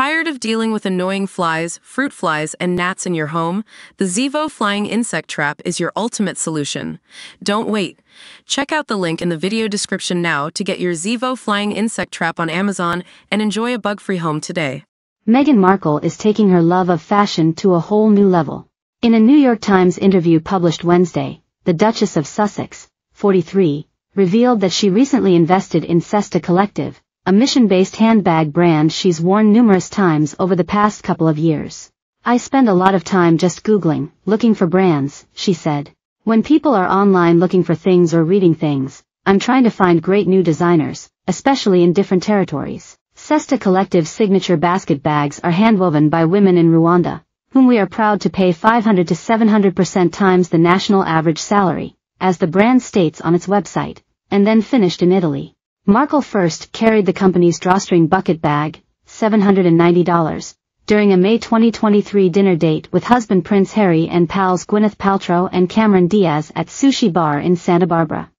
Tired of dealing with annoying flies, fruit flies, and gnats in your home? The Zevo Flying Insect Trap is your ultimate solution. Don't wait. Check out the link in the video description now to get your Zevo Flying Insect Trap on Amazon and enjoy a bug-free home today. Meghan Markle is taking her love of fashion to a whole new level. In a New York Times interview published Wednesday, the Duchess of Sussex, 43, revealed that she recently invested in Cesta Collective, a mission-based handbag brand she's worn numerous times over the past couple of years. I spend a lot of time just Googling, looking for brands, she said. When people are online looking for things or reading things, I'm trying to find great new designers, especially in different territories. Cesta Collective's signature basket bags are handwoven by women in Rwanda, whom we are proud to pay 500 to 700% times the national average salary, as the brand states on its website, and then finished in Italy. Markle first carried the company's drawstring bucket bag, $790, during a May 2023 dinner date with husband Prince Harry and pals Gwyneth Paltrow and Cameron Diaz at Sushi Bar in Santa Barbara.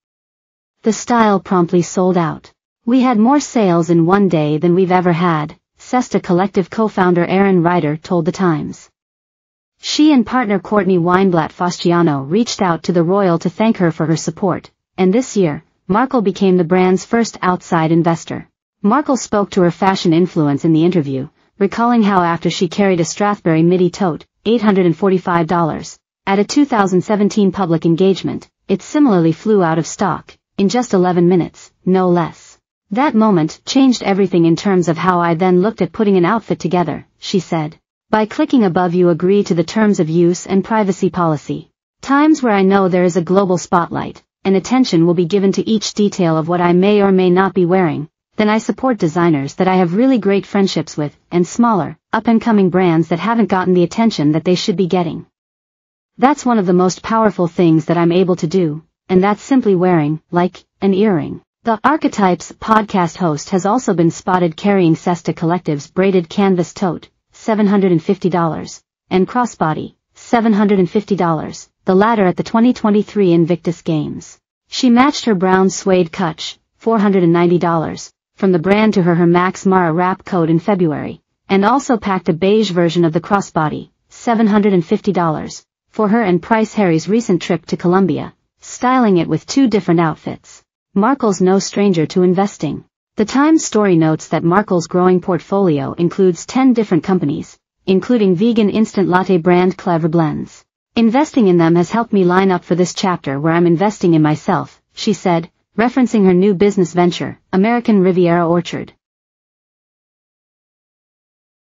The style promptly sold out. We had more sales in one day than we've ever had, Cesta Collective co-founder Erin Ryder told The Times. She and partner Courtney Weinblatt Fasciano reached out to the royal to thank her for her support, and this year, Markle became the brand's first outside investor. Markle spoke to her fashion influence in the interview, recalling how after she carried a Strathberry midi tote, $845, at a 2017 public engagement, it similarly flew out of stock, in just 11 minutes, no less. That moment changed everything in terms of how I then looked at putting an outfit together, she said. By clicking above you agree to the terms of use and privacy policy. Times where I know there is a global spotlight, and attention will be given to each detail of what I may or may not be wearing, then I support designers that I have really great friendships with, and smaller, up-and-coming brands that haven't gotten the attention that they should be getting. That's one of the most powerful things that I'm able to do, and that's simply wearing, like, an earring. The Archetypes podcast host has also been spotted carrying Cesta Collective's braided canvas tote, $750, and crossbody, $750 the latter at the 2023 Invictus Games. She matched her brown suede kutch, $490, from the brand to her her Max Mara wrap coat in February, and also packed a beige version of the crossbody, $750, for her and Prince Harry's recent trip to Colombia, styling it with two different outfits. Markle's no stranger to investing. The Times story notes that Markle's growing portfolio includes 10 different companies, including vegan instant latte brand Clever Blends. Investing in them has helped me line up for this chapter where I'm investing in myself, she said, referencing her new business venture, American Riviera Orchard.